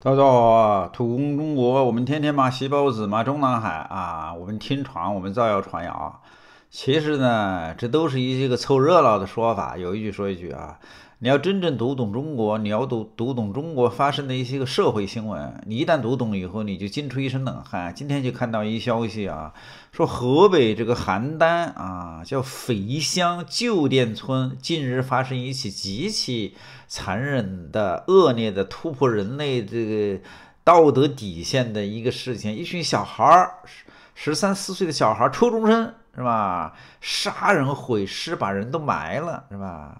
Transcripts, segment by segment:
大家好啊！土工中国，我们天天骂西包子，骂中南海啊！我们听传，我们造谣传谣。其实呢，这都是一些个凑热闹的说法。有一句说一句啊。你要真正读懂中国，你要读读懂中国发生的一些个社会新闻。你一旦读懂以后，你就惊出一身冷汗。今天就看到一消息啊，说河北这个邯郸啊，叫肥乡旧店村，近日发生一起极其残忍的、恶劣的、突破人类这个道德底线的一个事情。一群小孩儿，十三四岁的小孩，初中生是吧？杀人毁尸，把人都埋了是吧？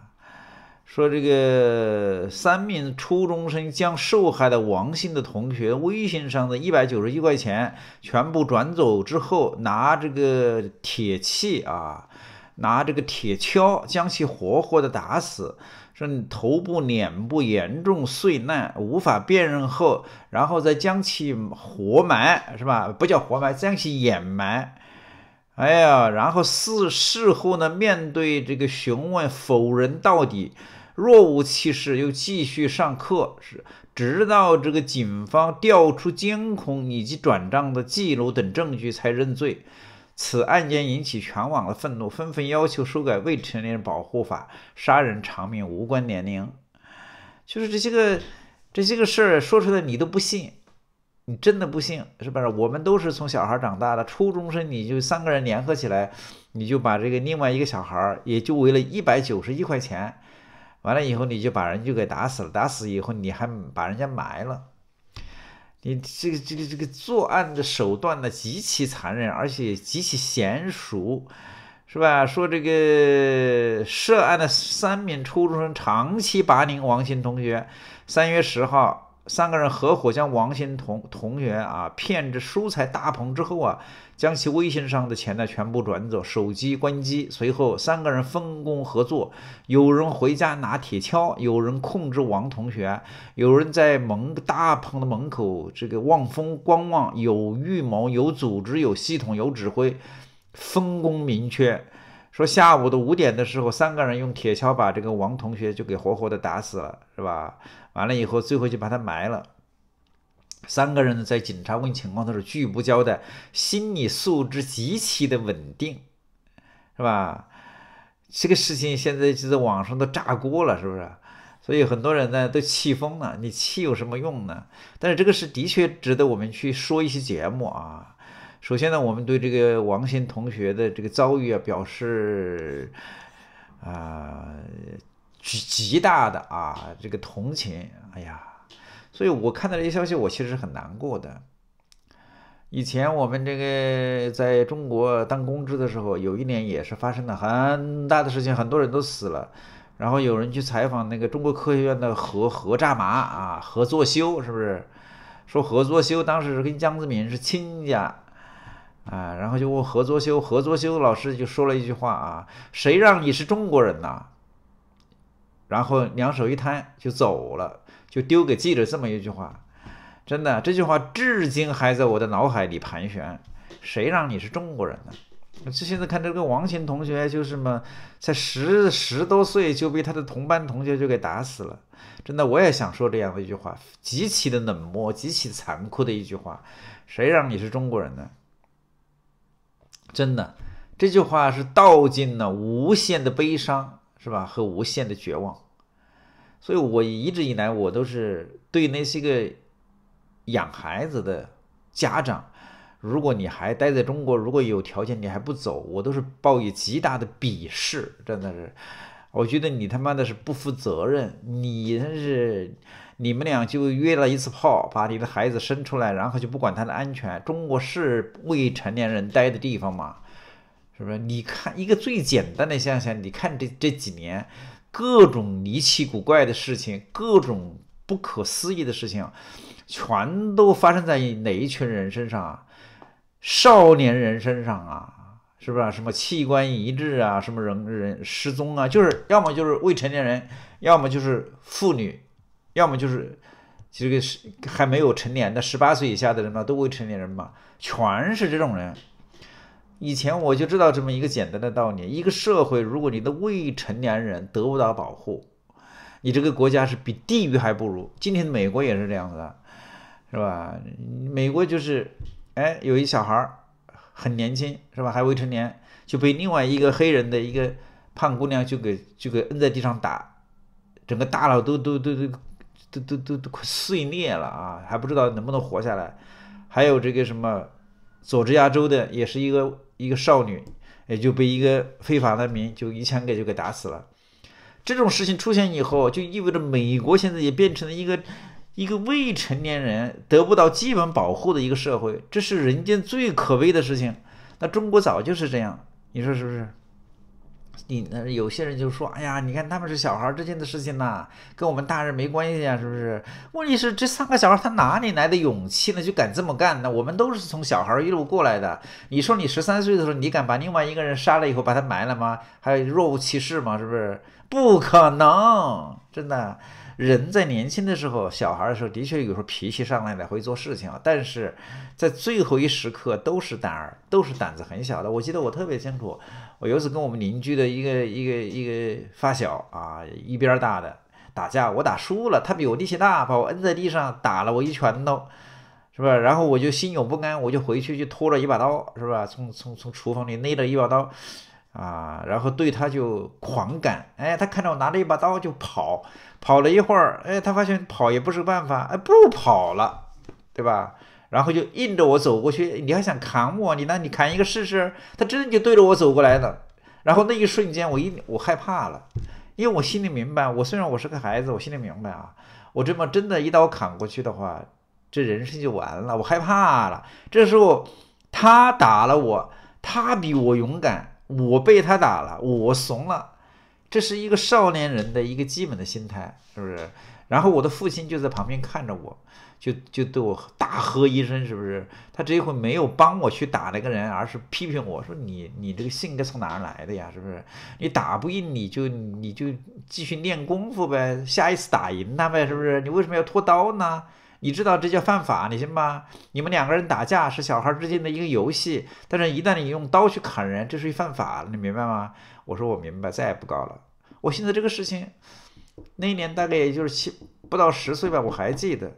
说这个三名初中生将受害的王姓的同学微信上的一百九十一块钱全部转走之后，拿这个铁器啊，拿这个铁锹将其活活的打死，说头部、脸部严重碎烂，无法辨认后，然后再将其活埋，是吧？不叫活埋，将其掩埋。哎呀，然后事事后呢，面对这个询问，否认到底。若无其事，又继续上课，是直到这个警方调出监控以及转账的记录等证据才认罪。此案件引起全网的愤怒，纷纷要求修改未成年人保护法，杀人偿命无关年龄。就是这些个这些个事儿说出来你都不信，你真的不信是不是？我们都是从小孩长大的，初中生你就三个人联合起来，你就把这个另外一个小孩也就为了一百九十一块钱。完了以后，你就把人就给打死了。打死以后，你还把人家埋了。你这个这个这个作案的手段呢，极其残忍，而且极其娴熟，是吧？说这个涉案的三名初中生长期霸凌王鑫同学。三月十号。三个人合伙将王鑫同同学啊骗至蔬菜大棚之后啊，将其微信上的钱呢全部转走，手机关机。随后三个人分工合作，有人回家拿铁锹，有人控制王同学，有人在门大棚的门口这个望风观望，有预谋、有组织、有系统、有指挥，分工明确。说下午的五点的时候，三个人用铁锹把这个王同学就给活活的打死了，是吧？完了以后，最后就把他埋了。三个人在警察问情况的时候拒不交代，心理素质极其的稳定，是吧？这个事情现在就在网上都炸锅了，是不是？所以很多人呢都气疯了。你气有什么用呢？但是这个是的确值得我们去说一些节目啊。首先呢，我们对这个王鑫同学的这个遭遇啊表示啊极极大的啊这个同情。哎呀，所以我看到这些消息，我其实是很难过的。以前我们这个在中国当公知的时候，有一年也是发生了很大的事情，很多人都死了。然后有人去采访那个中国科学院的何何炸麻啊，何作修是不是？说何作修当时是跟江泽民是亲家。啊，然后就问何作修，何作修老师就说了一句话啊：“谁让你是中国人呐？”然后两手一摊就走了，就丢给记者这么一句话。真的，这句话至今还在我的脑海里盘旋。谁让你是中国人呢？这现在看这个王鑫同学，就是嘛，才十十多岁就被他的同班同学就给打死了。真的，我也想说这样的一句话，极其的冷漠，极其残酷的一句话：“谁让你是中国人呢？”真的，这句话是道尽了无限的悲伤，是吧？和无限的绝望。所以我一直以来，我都是对那些个养孩子的家长，如果你还待在中国，如果有条件你还不走，我都是抱以极大的鄙视。真的是，我觉得你他妈的是不负责任，你真是。你们俩就约了一次炮，把你的孩子生出来，然后就不管他的安全。中国是未成年人待的地方吗？是不是？你看一个最简单的现象，你看这这几年各种离奇古怪的事情，各种不可思议的事情，全都发生在哪一群人身上啊？少年人身上啊？是不是？什么器官移植啊？什么人人失踪啊？就是要么就是未成年人，要么就是妇女。要么就是这个是还没有成年的十八岁以下的人嘛，都未成年人嘛，全是这种人。以前我就知道这么一个简单的道理：一个社会，如果你的未成年人得不到保护，你这个国家是比地狱还不如。今天的美国也是这样子的，是吧？美国就是，哎，有一小孩儿很年轻，是吧？还未成年，就被另外一个黑人的一个胖姑娘就给就给摁在地上打，整个大脑都都都都都都都都快碎裂了啊！还不知道能不能活下来。还有这个什么，佐治亚州的也是一个一个少女，也就被一个非法难民就一枪给就给打死了。这种事情出现以后，就意味着美国现在也变成了一个。一个未成年人得不到基本保护的一个社会，这是人间最可悲的事情。那中国早就是这样，你说是不是？你那有些人就说：“哎呀，你看他们是小孩之间的事情呐，跟我们大人没关系啊，是不是？”问题是这三个小孩他哪里来的勇气呢？就敢这么干呢？我们都是从小孩一路过来的。你说你十三岁的时候，你敢把另外一个人杀了以后把他埋了吗？还若无其事吗？是不是？不可能，真的。人在年轻的时候，小孩的时候，的确有时候脾气上来了，会做事情啊。但是在最后一时刻，都是胆儿，都是胆子很小的。我记得我特别清楚，我有次跟我们邻居的一个 一个一个发小啊，一边大的打架，我打输了，他比我力气大，把我摁在地上打了我一拳头，是吧？然后我就心有不甘，我就回去就拖了一把刀，是吧？从从从厨房里勒了一把刀。啊，然后对他就狂赶，哎，他看着我拿着一把刀就跑，跑了一会儿，哎，他发现跑也不是办法，哎，不跑了，对吧？然后就硬着我走过去，你还想砍我？你那你砍一个试试？他真的就对着我走过来的，然后那一瞬间我一我害怕了，因为我心里明白，我虽然我是个孩子，我心里明白啊，我这么真的一刀砍过去的话，这人生就完了，我害怕了。这时候他打了我，他比我勇敢。我被他打了，我怂了，这是一个少年人的一个基本的心态，是不是？然后我的父亲就在旁边看着我，就就对我大喝一声，是不是？他这一回没有帮我去打那个人，而是批评我说：“你你这个性格从哪儿来的呀？是不是？你打不赢你就你就继续练功夫呗，下一次打赢他呗，是不是？你为什么要拖刀呢？”你知道这叫犯法，你信吗？你们两个人打架是小孩之间的一个游戏，但是一旦你用刀去砍人，这是犯法了，你明白吗？我说我明白，再也不搞了。我现在这个事情，那一年大概也就是七不到十岁吧，我还记得。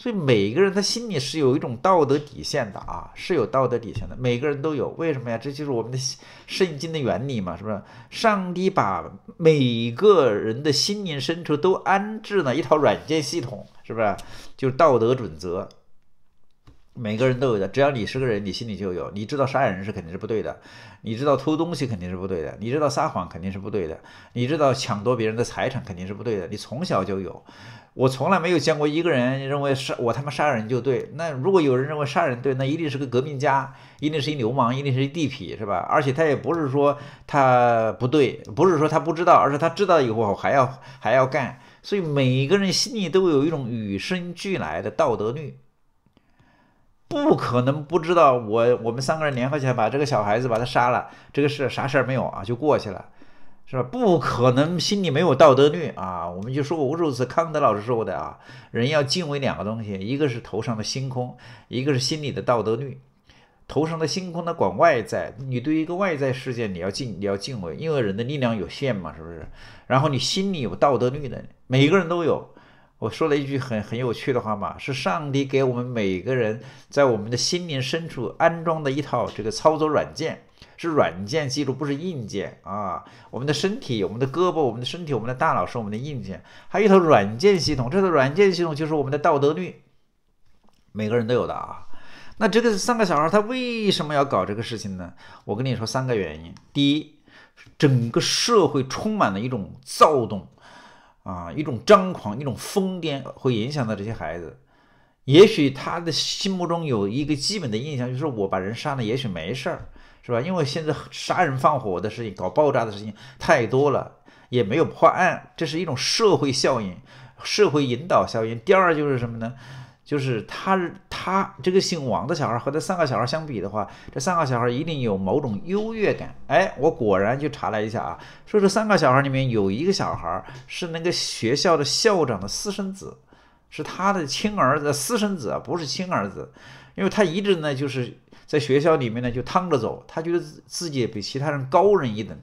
所以每个人他心里是有一种道德底线的啊，是有道德底线的，每个人都有。为什么呀？这就是我们的圣经的原理嘛，是不是？上帝把每个人的心灵深处都安置了一套软件系统，是不是？就是道德准则，每个人都有的。只要你是个人，你心里就有。你知道杀人是肯定是不对的，你知道偷东西肯定是不对的，你知道撒谎肯定是不对的，你知道抢夺别人的财产肯定是不对的。你从小就有。我从来没有见过一个人认为杀我他妈杀人就对。那如果有人认为杀人对，那一定是个革命家，一定是一流氓，一定是一地痞，是吧？而且他也不是说他不对，不是说他不知道，而是他知道以后还要还要干。所以每个人心里都有一种与生俱来的道德律，不可能不知道。我我们三个人联合起来把这个小孩子把他杀了，这个事啥事儿没有啊，就过去了。是吧？不可能心里没有道德律啊！我们就说过无数次，康德老师说过的啊，人要敬畏两个东西，一个是头上的星空，一个是心里的道德律。头上的星空呢，管外在，你对一个外在事件你要敬，你要敬畏，因为人的力量有限嘛，是不是？然后你心里有道德律的，每个人都有。我说了一句很很有趣的话嘛，是上帝给我们每个人在我们的心灵深处安装的一套这个操作软件。是软件记录，不是硬件啊！我们的身体、我们的胳膊、我们的身体、我们的大脑是我们的硬件，还有一套软件系统。这套软件系统就是我们的道德律，每个人都有的啊。那这个三个小孩他为什么要搞这个事情呢？我跟你说三个原因。第一，整个社会充满了一种躁动啊，一种张狂，一种疯癫，会影响到这些孩子。也许他的心目中有一个基本的印象，就是我把人杀了，也许没事儿。是吧？因为现在杀人放火的事情、搞爆炸的事情太多了，也没有破案，这是一种社会效应、社会引导效应。第二就是什么呢？就是他他这个姓王的小孩和这三个小孩相比的话，这三个小孩一定有某种优越感。哎，我果然就查了一下啊，说这三个小孩里面有一个小孩是那个学校的校长的私生子，是他的亲儿子、私生子啊，不是亲儿子，因为他一直呢就是。在学校里面呢，就趟着走，他觉得自己比其他人高人一等，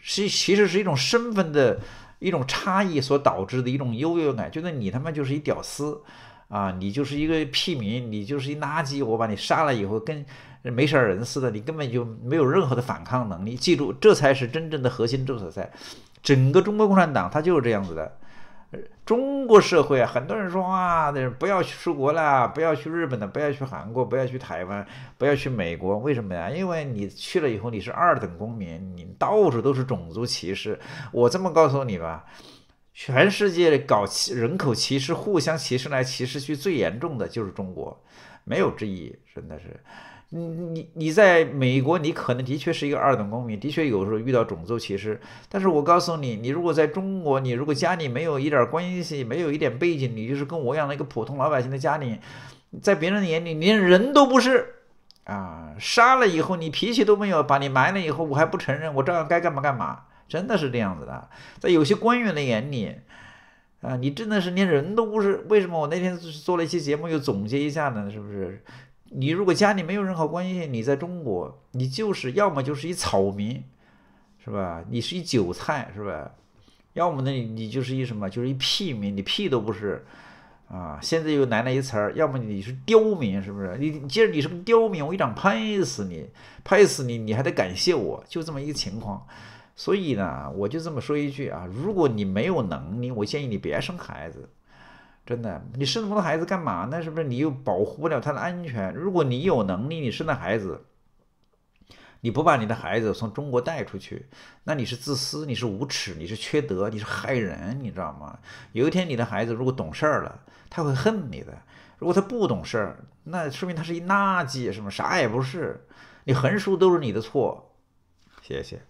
是其实是一种身份的一种差异所导致的一种优越感，觉得你他妈就是一屌丝啊，你就是一个屁民，你就是一垃圾，我把你杀了以后跟没事人似的，你根本就没有任何的反抗能力。记住，这才是真正的核心所在。整个中国共产党它就是这样子的。中国社会啊，很多人说啊，不要去出国了，不要去日本的，不要去韩国，不要去台湾，不要去美国，为什么呀？因为你去了以后，你是二等公民，你到处都是种族歧视。我这么告诉你吧，全世界搞歧人口歧视、互相歧视来歧视去最严重的就是中国，没有之一，真的是。你你你在美国，你可能的确是一个二等公民，的确有时候遇到种族歧视。但是我告诉你，你如果在中国，你如果家里没有一点关系，没有一点背景，你就是跟我一样的一个普通老百姓的家里，在别人的眼里连人都不是啊！杀了以后你脾气都没有，把你埋了以后我还不承认，我照样该干嘛干嘛，真的是这样子的。在有些官员的眼里，啊，你真的是连人都不是。为什么我那天做了一期节目又总结一下呢？是不是？你如果家里没有任何关系，你在中国，你就是要么就是一草民，是吧？你是一韭菜，是吧？要么呢，你就是一什么，就是一屁民，你屁都不是啊！现在又来了一词儿，要么你是刁民，是不是？你既然你是个刁民，我一掌拍死你，拍死你，你还得感谢我，就这么一个情况。所以呢，我就这么说一句啊，如果你没有能力，我建议你别生孩子。真的，你生那么多孩子干嘛呢？是不是你又保护不了他的安全？如果你有能力，你生的孩子，你不把你的孩子从中国带出去，那你是自私，你是无耻，你是缺德，你是害人，你知道吗？有一天你的孩子如果懂事儿了，他会恨你的；如果他不懂事儿，那说明他是一垃圾，什么啥也不是，你横竖都是你的错。谢谢。